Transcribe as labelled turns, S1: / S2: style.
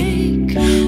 S1: break.